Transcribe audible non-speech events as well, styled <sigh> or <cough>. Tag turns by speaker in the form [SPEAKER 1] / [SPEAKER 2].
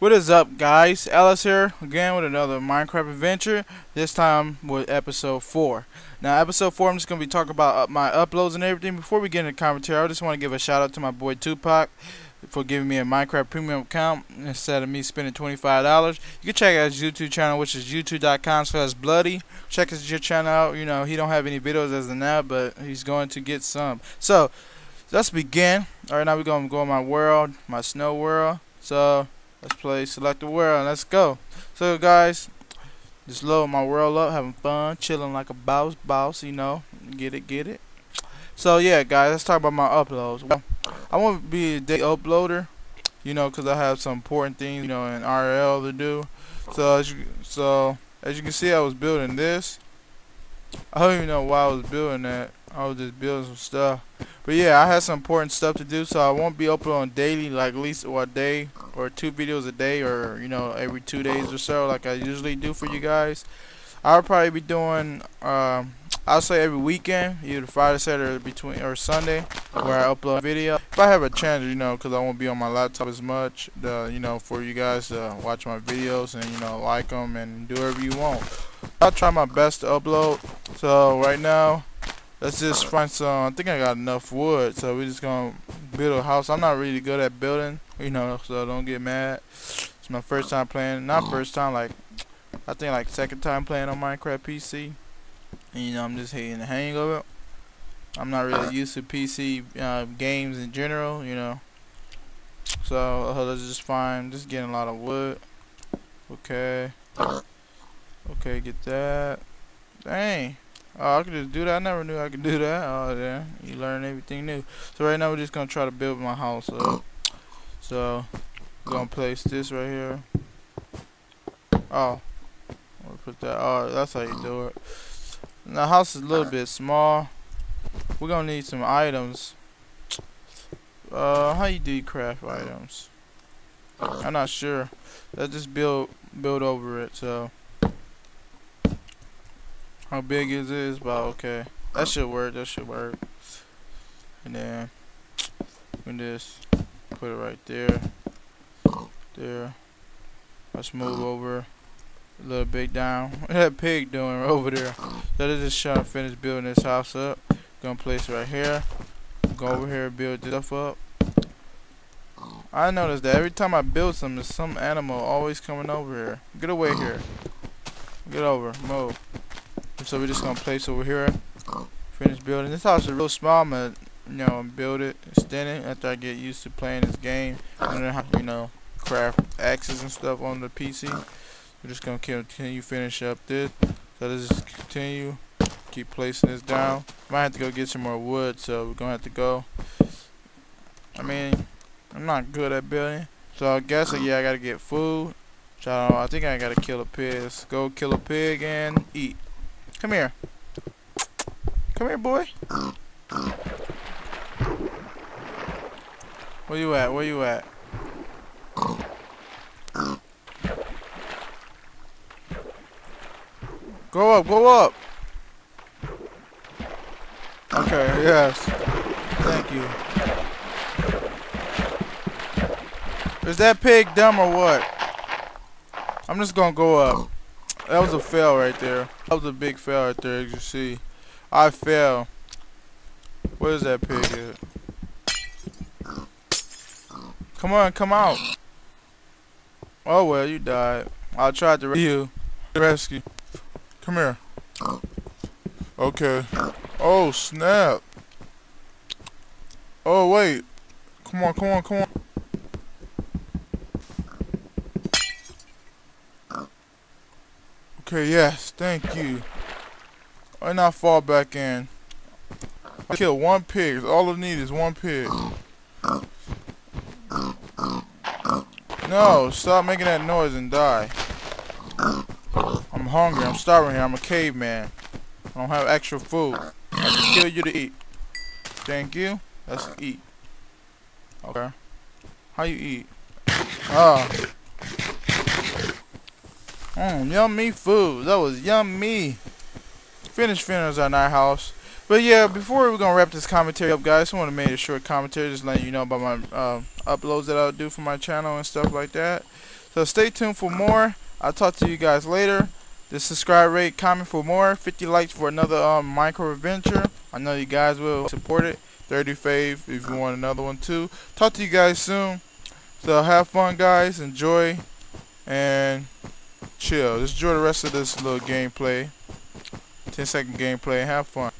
[SPEAKER 1] What is up guys? Ellis here again with another Minecraft adventure, this time with episode 4. Now episode 4 I'm just going to be talking about uh, my uploads and everything. Before we get into commentary, I just want to give a shout out to my boy Tupac for giving me a Minecraft premium account instead of me spending $25. You can check out his YouTube channel which is youtube.com slash bloody. Check his channel out, you know, he don't have any videos as of now but he's going to get some. So, let's begin. Alright now we're going to go in my world, my snow world. So, Let's play select the world. Let's go. So guys, just load my world up, having fun, chilling like a boss, boss. You know, get it, get it. So yeah, guys, let's talk about my uploads. Well, I want to be a day uploader, you know, because I have some important things, you know, in RL to do. So as you, so as you can see, I was building this. I don't even know why I was building that. I was just building some stuff. But yeah, I had some important stuff to do, so I won't be uploading daily, like at least a day or two videos a day, or you know every two days or so, like I usually do for you guys. I'll probably be doing, um, I'll say every weekend, either Friday, Saturday, between or Sunday, where I upload video. If I have a chance, you know, because I won't be on my laptop as much, the, you know, for you guys to watch my videos and you know like them and do whatever you want. I'll try my best to upload. So right now. Let's just find some. I think I got enough wood, so we're just gonna build a house. I'm not really good at building, you know, so don't get mad. It's my first time playing. Not first time, like I think like second time playing on Minecraft PC. And, you know, I'm just hitting the hang of it. I'm not really used to PC uh, games in general, you know. So uh, let's just find. Just getting a lot of wood. Okay. Okay, get that. Dang. Oh, I could just do that. I never knew I could do that. Oh, yeah. You learn everything new. So right now we're just going to try to build my house up. So, we're going to place this right here. Oh. We'll put that. Oh, that's how you do it. The house is a little bit small. We're going to need some items. Uh, how you do craft items? I'm not sure. Let's just build build over it. So. How big is this? But okay. That should work. That should work. And then we just put it right there. There. Let's move over a little bit down. <laughs> What that pig doing <laughs> over there? So they're just trying to finish building this house up. Gonna place right here. Go over here build this stuff up. I noticed that every time I build something, there's some animal always coming over here. Get away here. Get over. Move. So we're just gonna place over here. Finish building. This house is real small. I'm gonna, you know, build it, extend it after I get used to playing this game. And then, you know, craft axes and stuff on the PC. We're just gonna continue finish up this. So let's just continue. Keep placing this down. Might have to go get some more wood, so we're gonna have to go. I mean, I'm not good at building, so I guess yeah, I gotta get food. So I think I gotta kill a pig. Let's go kill a pig and eat. Come here. Come here, boy. Where you at? Where you at? Go up, go up. Okay, yes. Thank you. Is that pig dumb or what? I'm just gonna go up. That was a fail right there. That was a big fail right there, as you see. I fell. Where's that pig at? Come on, come out. Oh well, you died. I tried to rescue you. Rescue. Come here. Okay. Oh, snap. Oh, wait. Come on, come on, come on. Okay, yes, thank you. Why not fall back in? I kill one pig. All I need is one pig. No, stop making that noise and die. I'm hungry. I'm starving here. I'm a caveman. I don't have extra food. I can kill you to eat. Thank you. Let's eat. Okay. How you eat? Ah. Mmm, yummy food. That was yummy. Finished finish on our house. But yeah, before we're gonna wrap this commentary up, guys, I want to make a short commentary, just letting you know about my uh, uploads that I'll do for my channel and stuff like that. So stay tuned for more. I'll talk to you guys later. The subscribe rate, comment for more. 50 likes for another um, Minecraft adventure. I know you guys will support it. 30 fave if you want another one too. Talk to you guys soon. So have fun, guys. Enjoy and chill. Just enjoy the rest of this little gameplay. 10 second gameplay. Have fun.